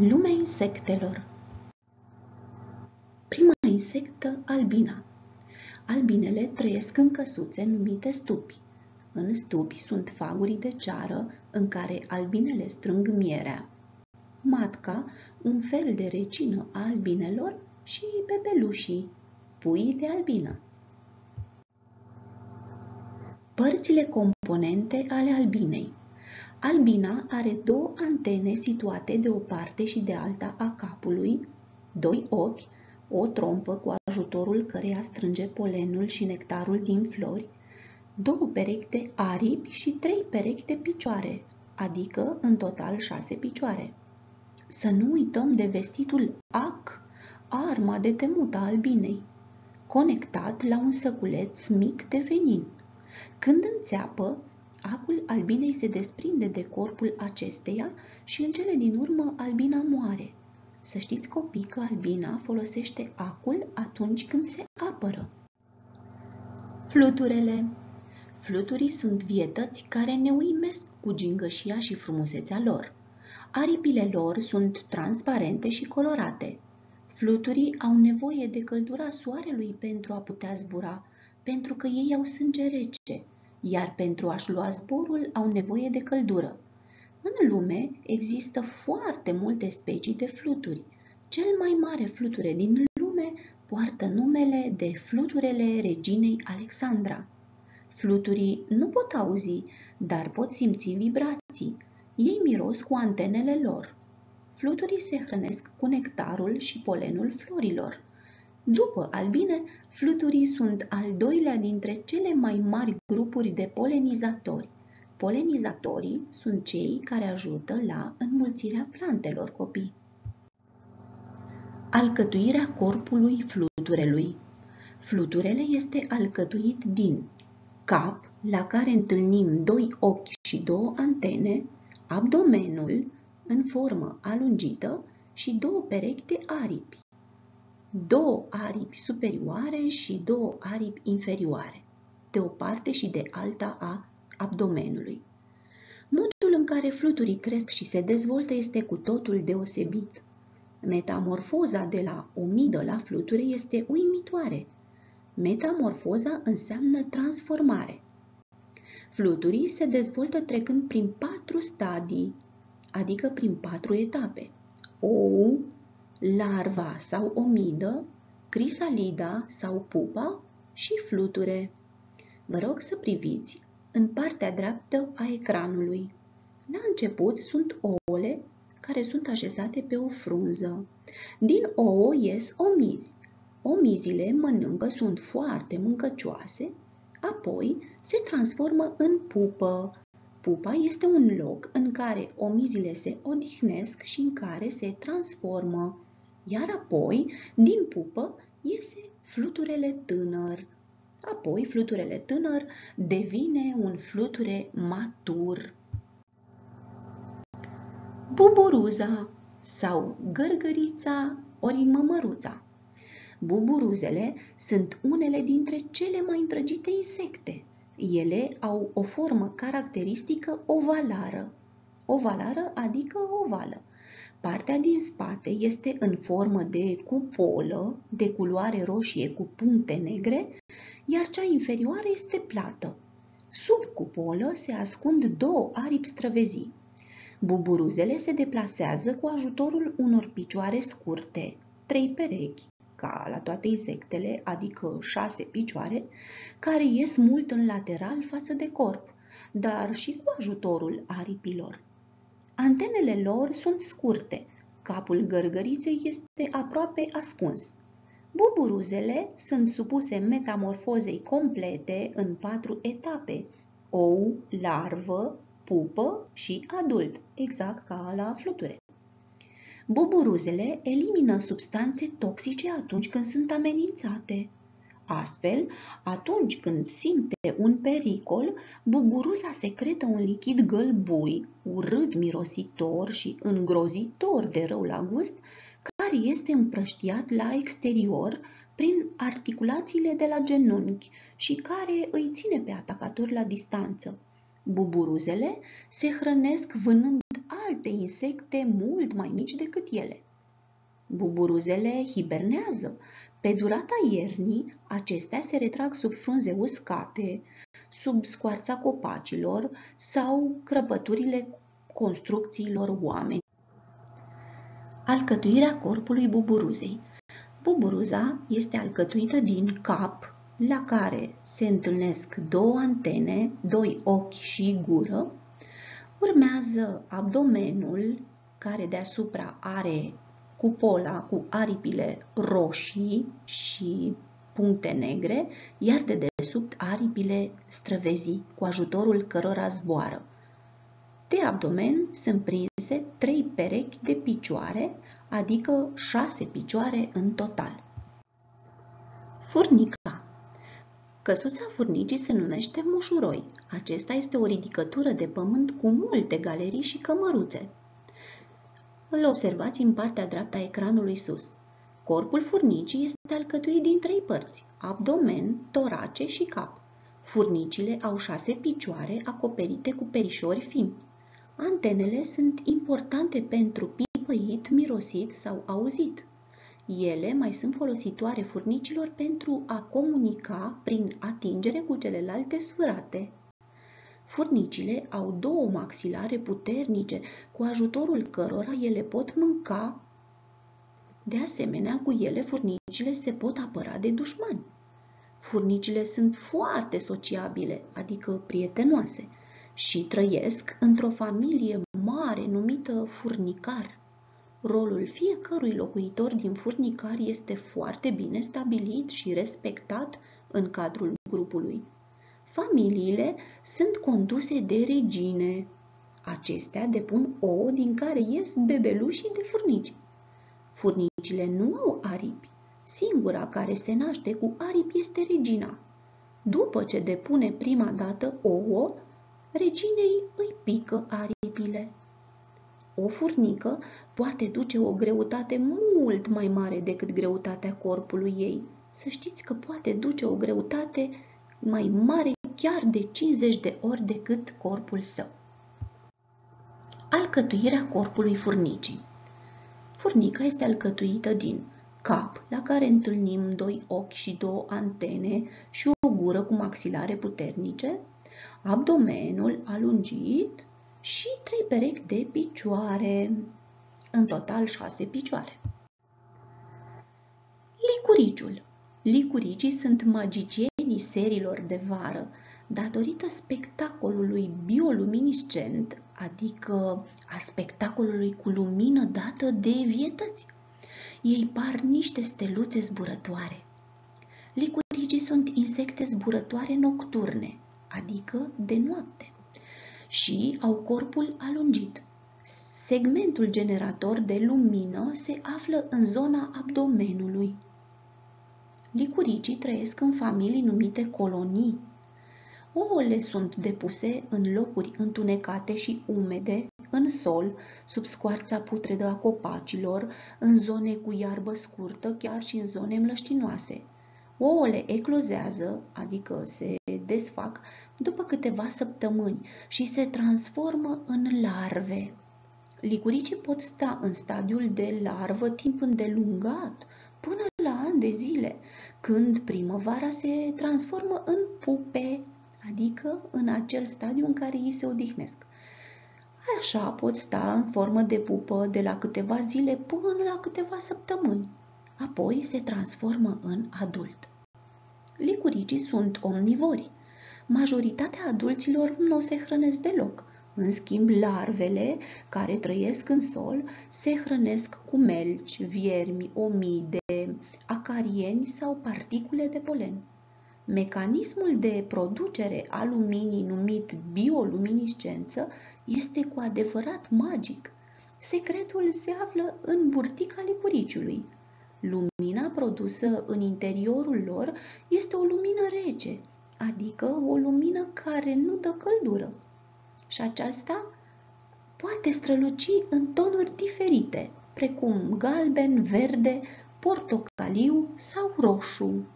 Lumea insectelor Prima insectă, albina. Albinele trăiesc în căsuțe numite stupi. În stupi sunt faguri de ceară în care albinele strâng mierea. Matca, un fel de recină a albinelor și bebelușii, puii de albină. Părțile componente ale albinei Albina are două antene situate de o parte și de alta a capului, doi ochi, o trompă cu ajutorul căreia strânge polenul și nectarul din flori, două perechi de aripi și trei perechi de picioare, adică în total șase picioare. Să nu uităm de vestitul ac, arma de temut a albinei, conectat la un săculeț mic de venin. Când înțeapă, Acul albinei se desprinde de corpul acesteia și în cele din urmă albina moare. Să știți copii că albina folosește acul atunci când se apără. Fluturele Fluturii sunt vietăți care ne uimesc cu gingășia și frumusețea lor. Aripile lor sunt transparente și colorate. Fluturii au nevoie de căldura soarelui pentru a putea zbura, pentru că ei au sânge rece iar pentru a-și lua zborul au nevoie de căldură. În lume există foarte multe specii de fluturi. Cel mai mare fluture din lume poartă numele de fluturele reginei Alexandra. Fluturii nu pot auzi, dar pot simți vibrații. Ei miros cu antenele lor. Fluturii se hrănesc cu nectarul și polenul florilor. După albine, fluturii sunt al doilea dintre cele mai mari grupuri de polenizatori. Polenizatorii sunt cei care ajută la înmulțirea plantelor copii. Alcătuirea corpului fluturelui Fluturele este alcătuit din cap, la care întâlnim doi ochi și două antene, abdomenul, în formă alungită, și două perechi de aripi două aripi superioare și două aripi inferioare, de o parte și de alta a abdomenului. Modul în care fluturii cresc și se dezvoltă este cu totul deosebit. Metamorfoza de la omidă la fluture este uimitoare. Metamorfoza înseamnă transformare. Fluturii se dezvoltă trecând prin patru stadii, adică prin patru etape. Ou, larva sau omidă, crisalida sau pupa și fluture. Vă rog să priviți în partea dreaptă a ecranului. La început sunt ouăle care sunt așezate pe o frunză. Din ouă ies omizi. Omizile mănâncă, sunt foarte mâncăcioase, apoi se transformă în pupă. Pupa este un loc în care omizile se odihnesc și în care se transformă iar apoi, din pupă, iese fluturele tânăr. Apoi, fluturele tânăr devine un fluture matur. Buburuza sau gărgărița ori mămăruța. Buburuzele sunt unele dintre cele mai îndrăgite insecte. Ele au o formă caracteristică ovalară. Ovalară adică ovală. Partea din spate este în formă de cupolă, de culoare roșie cu puncte negre, iar cea inferioară este plată. Sub cupolă se ascund două aripi străvezii. Buburuzele se deplasează cu ajutorul unor picioare scurte, trei perechi, ca la toate insectele, adică șase picioare, care ies mult în lateral față de corp, dar și cu ajutorul aripilor. Antenele lor sunt scurte, capul gărgăriței este aproape ascuns. Buburuzele sunt supuse metamorfozei complete în patru etape, ou, larvă, pupă și adult, exact ca la fluture. Buburuzele elimină substanțe toxice atunci când sunt amenințate. Astfel, atunci când simte un pericol, buburuza secretă un lichid gălbui, urât mirositor și îngrozitor de rău la gust, care este împrăștiat la exterior prin articulațiile de la genunchi și care îi ține pe atacator la distanță. Buburuzele se hrănesc vânând alte insecte mult mai mici decât ele. Buburuzele hibernează. Pe durata iernii, acestea se retrag sub frunze uscate, sub scoarța copacilor sau crăpăturile construcțiilor oameni. Alcătuirea corpului buburuzei Buburuza este alcătuită din cap, la care se întâlnesc două antene, doi ochi și gură, urmează abdomenul, care deasupra are cupola cu aripile roșii și puncte negre, iar de desubt aripile străvezii, cu ajutorul cărora zboară. De abdomen sunt prinse trei perechi de picioare, adică șase picioare în total. Furnica Căsuța furnicii se numește mușuroi. Acesta este o ridicătură de pământ cu multe galerii și cămăruțe. Îl observați în partea dreaptă a ecranului sus. Corpul furnicii este alcătuit din trei părți, abdomen, torace și cap. Furnicile au șase picioare acoperite cu perișori fini. Antenele sunt importante pentru pipăit, mirosit sau auzit. Ele mai sunt folositoare furnicilor pentru a comunica prin atingere cu celelalte surate. Furnicile au două maxilare puternice, cu ajutorul cărora ele pot mânca. De asemenea, cu ele furnicile se pot apăra de dușmani. Furnicile sunt foarte sociabile, adică prietenoase, și trăiesc într-o familie mare numită furnicar. Rolul fiecărui locuitor din furnicar este foarte bine stabilit și respectat în cadrul grupului. Familiile sunt conduse de regine. Acestea depun ouă din care ies bebelușii de furnici. Furnicile nu au aripi. Singura care se naște cu aripi este regina. După ce depune prima dată ouă, reginei îi pică aripile. O furnică poate duce o greutate mult mai mare decât greutatea corpului ei. Să știți că poate duce o greutate mai mare chiar de 50 de ori decât corpul său. Alcătuirea corpului furnicii Furnica este alcătuită din cap, la care întâlnim doi ochi și două antene și o gură cu maxilare puternice, abdomenul alungit și trei perechi de picioare, în total șase picioare. Licuriciul Licuricii sunt magicienii serilor de vară, datorită spectacolului bioluminiscent, adică al spectacolului cu lumină dată de vietăți. Ei par niște steluțe zburătoare. Licuricii sunt insecte zburătoare nocturne, adică de noapte, și au corpul alungit. Segmentul generator de lumină se află în zona abdomenului. Licuricii trăiesc în familii numite colonii. Ouăle sunt depuse în locuri întunecate și umede, în sol, sub scoarța putredă a copacilor, în zone cu iarbă scurtă, chiar și în zone mlăștinoase. Ouăle eclozează, adică se desfac, după câteva săptămâni și se transformă în larve. Licuricii pot sta în stadiul de larvă timp îndelungat, până la ani de zile, când primăvara se transformă în pupe, adică în acel stadiu în care ei se odihnesc. Așa pot sta în formă de pupă de la câteva zile până la câteva săptămâni. Apoi se transformă în adult. Licuricii sunt omnivori. Majoritatea adulților nu se hrănesc deloc. În schimb, larvele care trăiesc în sol se hrănesc cu melci, viermi, omide, acarieni sau particule de polen. Mecanismul de producere a luminii numit bioluminiscență este cu adevărat magic. Secretul se află în burtica licuriciului. Lumina produsă în interiorul lor este o lumină rece, adică o lumină care nu dă căldură. Și aceasta poate străluci în tonuri diferite, precum galben, verde, portocaliu sau roșu.